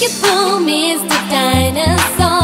You promised a dinosaur.